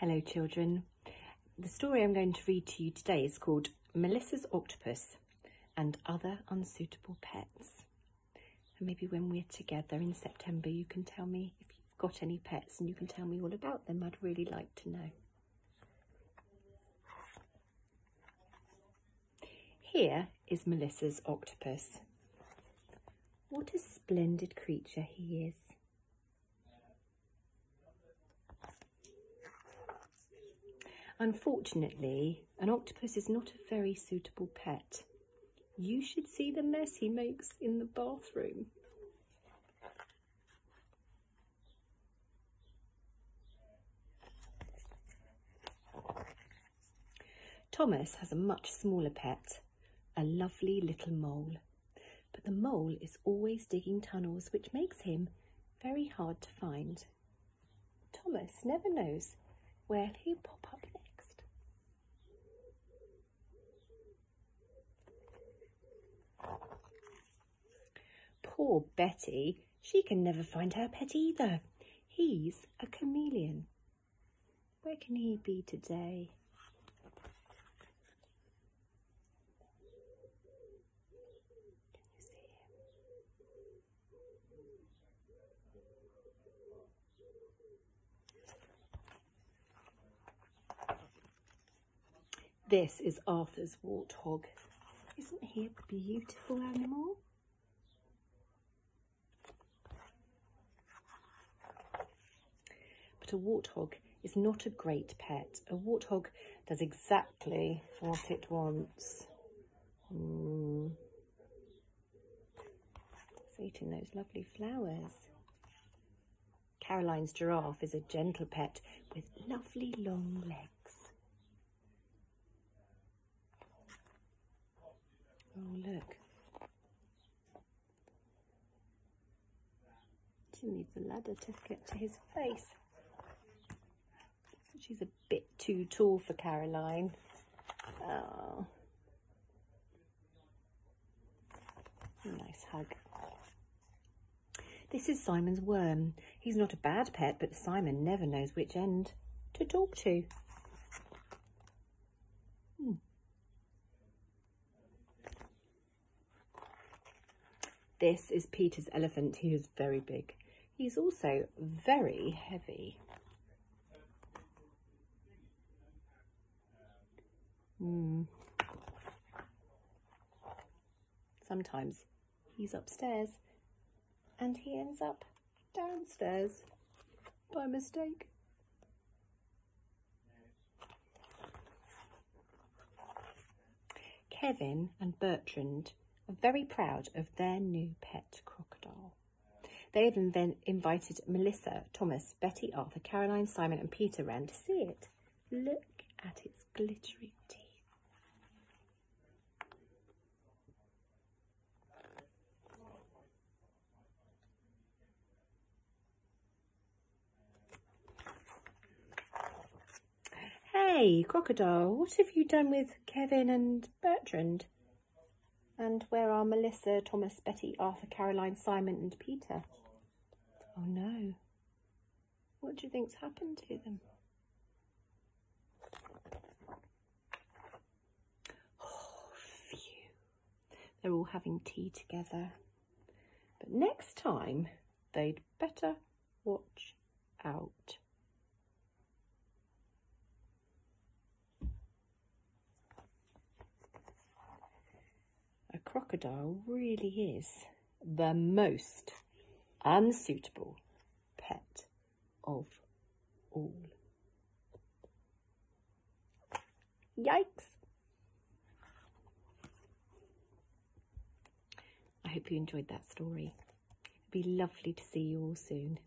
Hello, children. The story I'm going to read to you today is called Melissa's Octopus and Other Unsuitable Pets. And maybe when we're together in September, you can tell me if you've got any pets and you can tell me all about them. I'd really like to know. Here is Melissa's octopus. What a splendid creature he is. Unfortunately, an octopus is not a very suitable pet. You should see the mess he makes in the bathroom. Thomas has a much smaller pet, a lovely little mole. But the mole is always digging tunnels, which makes him very hard to find. Thomas never knows where he'll pop up next. Poor Betty, she can never find her pet either. He's a chameleon. Where can he be today? This is Arthur's warthog. Isn't he a beautiful animal? But a warthog is not a great pet. A warthog does exactly what it wants. Mm. It's eating those lovely flowers. Caroline's giraffe is a gentle pet with lovely long legs. Oh, look. She needs a ladder to get to his face. She's a bit too tall for Caroline. Oh. Nice hug. This is Simon's worm. He's not a bad pet, but Simon never knows which end to talk to. Hmm. This is Peter's elephant. He is very big. He's also very heavy. Mm. Sometimes he's upstairs and he ends up downstairs by mistake. Kevin and Bertrand are very proud of their new pet crocodile. They have invited Melissa, Thomas, Betty, Arthur, Caroline, Simon and Peter round to see it. Look at its glittering Hey, Crocodile, what have you done with Kevin and Bertrand? And where are Melissa, Thomas, Betty, Arthur, Caroline, Simon and Peter? Oh no. What do you think's happened to them? Oh, phew. They're all having tea together. But next time, they'd better watch out. Crocodile really is the most unsuitable pet of all. Yikes! I hope you enjoyed that story. It'd be lovely to see you all soon.